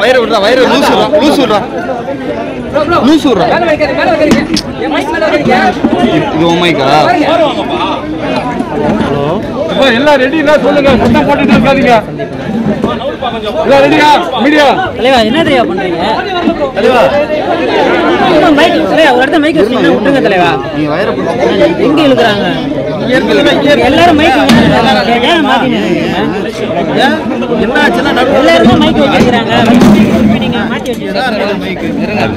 வயிறு விடுறா வயிறு லூஸ் விடுறா லூஸ் விடுறா லூஸ் விடுறா இது இப்போ எல்லாம் ரெடினா சொல்லுங்க சத்தம் போட்டுட்டு இருக்காதீங்க எல்லாம் ரெடியா மீடியா தலைவா என்ன தலைவா பண்றீங்க தலைவா மைக் தலைவா ஒரு இடத்துல மைக் வச்சுங்க தலைவா நீ வயிறு எங்க இழுக்குறாங்க எல்லாரும் மைக் ஏன் மாத்தினீங்க மைக் வச்சிருக்காங்க நீங்க வச்சிருக்காங்க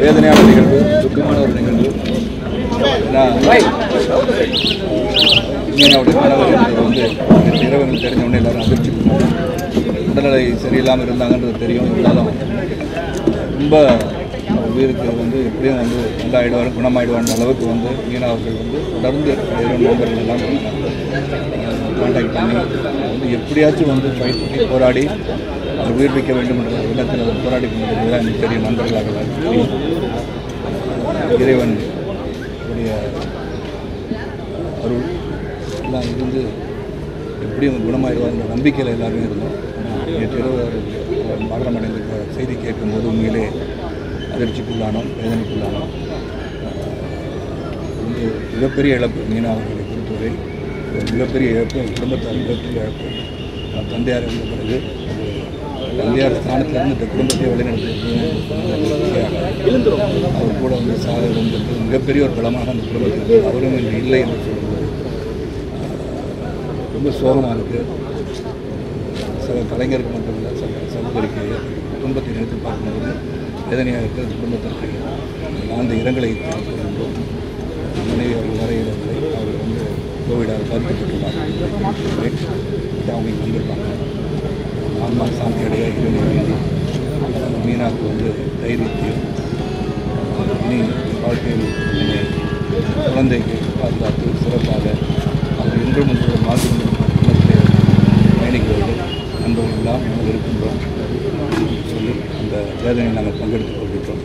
வேதனையான நிகழ்வு துக்கமான ஒரு நிகழ்வு ஏன்னா மீனாவுடைய வந்து இரவு எங்களுக்கு தெரிஞ்ச உடனே எல்லாரும் அதிர்ச்சி உடல்நிலை சரியில்லாமல் இருந்தாங்கன்றது தெரியும். இருந்தாலும் ரொம்ப உயிருக்கு வந்து எப்படியும் வந்து நல்லாயிடுவார் குணமாயிடுவான்ற அளவுக்கு வந்து மீனா அவர்கள் வந்து தொடர்ந்து வேறு நண்பர்கள் எல்லாம் காண்டாக்ட் பண்ணி வந்து எப்படியாச்சும் வந்து ஃபைட் பண்ணி போராடி அவர் உயிர்ப்பிக்க வேண்டும் என்ற எண்ணத்தில் அவர் போராடி கொண்டிருக்கிறதா எனக்கு பெரிய நண்பர்களாக இறைவன் உடைய அருள் எல்லாம் இருந்து எப்படியும் குணமாயிடுவார் நம்பிக்கையில் எல்லாருமே இருந்தோம். நேற்று இரவு மரணம் அடைந்த செய்தி கேட்கும்போது உண்மையிலே அதிர்ச்சிக்குள்ளானோம் வேதனைக்குள்ளானோம். வந்து மிகப்பெரிய இழப்பு மீனா அவர்களை பொறுத்தவரை. மிகப்பெரிய இழப்பு குடும்பத்தார் மிகப்பெரிய இழப்பு. தந்தையார் இருந்த பிறகு தந்தையார் ஸ்தானத்திலிருந்து இந்த குடும்பத்தை வழிநடத்தி அவர் கூட வந்து சாதகம் மிகப்பெரிய ஒரு பலமாக அந்த குடும்பத்தில் அவரும் இன்று இல்லை என்று சொல்லும்போது ரொம்ப சோகமாக இருக்குது சில கலைஞருக்கு மட்டும் இல்லை சில சமூகருக்கு குடும்பத்தை நினைத்து பார்க்கும்போது வேதனையாக இருக்கிற அந்த குடும்பத்திற்கு அந்த இரங்கலை தெரிவித்துள்ளோம் மனைவி அவர்கள் வரையிடவில்லை அவர்கள் வந்து கோவிடால் பாதிக்கப்பட்டுள்ளார். அவங்க இங்கே வந்திருக்காங்க. ஆன்மா சாந்தி அடைய இறைவனை மீனாவுக்கு வந்து தைரியத்தையும் இனி வாழ்க்கையில் குழந்தைக்கு பாதுகாத்து சிறப்பாக நண்பர்கள் இருக்கின்றோம் சொல்லி அந்த வேதனையை நாங்கள் பங்கெடுத்துக் கொள்கின்றோம்.